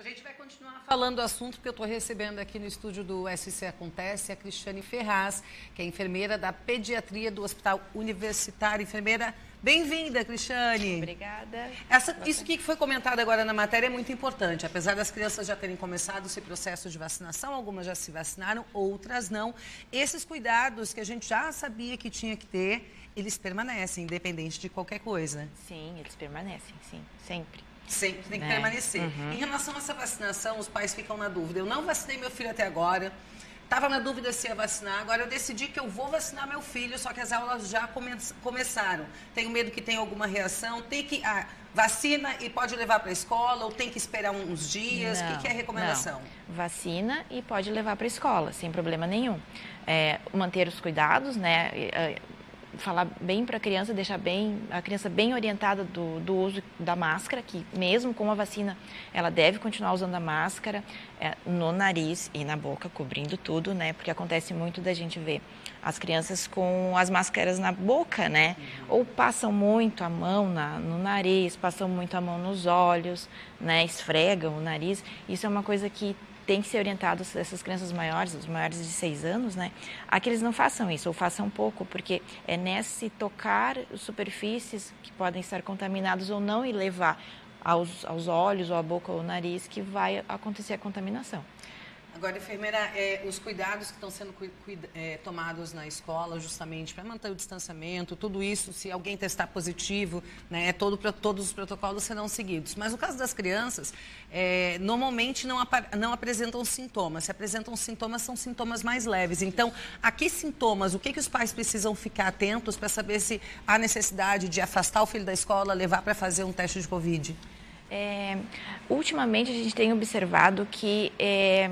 A gente vai continuar falando do assunto, porque eu estou recebendo aqui no estúdio do SC Acontece a Cristiane Ferraz, que é enfermeira da pediatria do Hospital Universitário. Enfermeira, bem-vinda, Cristiane. Obrigada. Essa, isso que foi comentado agora na matéria é muito importante. Apesar das crianças já terem começado esse processo de vacinação, algumas já se vacinaram, outras não. Esses cuidados que a gente já sabia que tinha que ter, eles permanecem, independente de qualquer coisa. Sim, eles permanecem, sim, sempre. Sempre tem que Né? permanecer. Uhum. Em relação a essa vacinação, os pais ficam na dúvida. Eu não vacinei meu filho até agora. Estava na dúvida se ia vacinar. Agora eu decidi que eu vou vacinar meu filho, só que as aulas já come- começaram. Tenho medo que tenha alguma reação. Tem que. Ah, vacina e pode levar para a escola ou tem que esperar uns dias? o que, que é a recomendação? não. Vacina e pode levar para a escola, sem problema nenhum. É, manter os cuidados, né? Falar bem para a criança, deixar bem a criança bem orientada do, do uso da máscara, que mesmo com a vacina ela deve continuar usando a máscara é, no nariz e na boca, cobrindo tudo, né? Porque acontece muito da gente ver as crianças com as máscaras na boca, né? Ou passam muito a mão na, no nariz, passam muito a mão nos olhos, né? Esfregam o nariz. Isso é uma coisa que tem que ser orientado essas crianças maiores, os maiores de seis anos, né? A que eles não façam isso, ou façam pouco, porque é nesse tocar superfícies que podem estar contaminados ou não e levar aos, aos olhos, ou à boca ou ao nariz que vai acontecer a contaminação. Agora, enfermeira, é, os cuidados que estão sendo é, tomados na escola, justamente para manter o distanciamento, tudo isso, se alguém testar positivo, né, todo, pro- todos os protocolos serão seguidos. Mas no caso das crianças, é, normalmente não, não apresentam sintomas. Se apresentam sintomas, são sintomas mais leves. Então, a que sintomas, o que, que os pais precisam ficar atentos para saber se há necessidade de afastar o filho da escola, levar para fazer um teste de Covid? É, ultimamente a gente tem observado que é,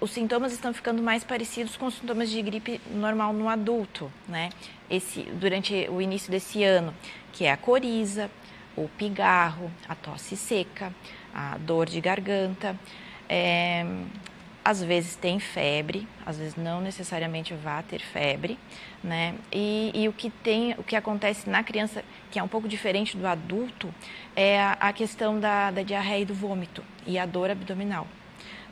os sintomas estão ficando mais parecidos com os sintomas de gripe normal no adulto, né? Esse, durante o início desse ano, que é a coriza, o pigarro, a tosse seca, a dor de garganta. É, às vezes tem febre, às vezes não necessariamente vá ter febre, né? E, e o que tem, o que acontece na criança, que é um pouco diferente do adulto, é a, a questão da, da diarreia e do vômito e a dor abdominal.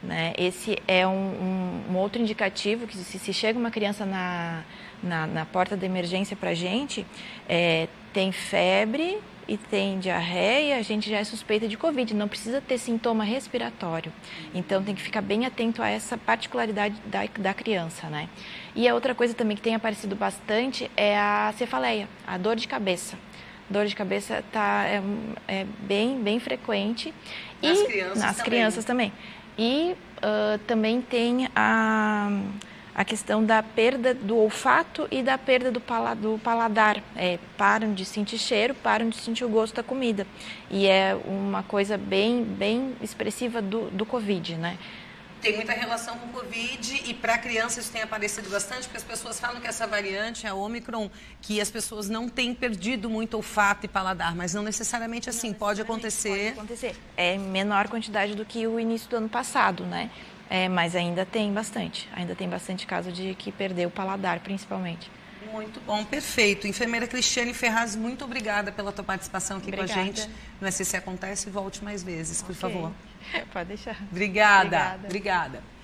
Né? Esse é um, um, um outro indicativo que se, se chega uma criança na, na, na porta da emergência para a gente, é, tem febre e tem diarreia, a gente já é suspeita de Covid, não precisa ter sintoma respiratório. Então tem que ficar bem atento a essa particularidade da, da criança, né? E a outra coisa também que tem aparecido bastante é a cefaleia, a dor de cabeça. Dor de cabeça tá, é, é bem, bem frequente. Nas e crianças nas também. crianças também. E ah, também tem a, a questão da perda do olfato e da perda do, pala, do paladar. É, param de sentir cheiro, param de sentir o gosto da comida. E é uma coisa bem, bem expressiva do, do Covid, né? Tem muita relação com o Covid e para crianças isso tem aparecido bastante, porque as pessoas falam que essa variante, a Omicron, que as pessoas não têm perdido muito olfato e paladar, mas não necessariamente assim, pode acontecer. Pode acontecer. É menor quantidade do que o início do ano passado, né? É, mas ainda tem bastante. Ainda tem bastante caso de que perdeu o paladar, principalmente. Muito bom, perfeito. Enfermeira Cristiane Ferraz, muito obrigada pela tua participação aqui com a Obrigada. gente no SC Acontece. Volte mais vezes, por favor. Pode deixar. Obrigada. Obrigada. Obrigada.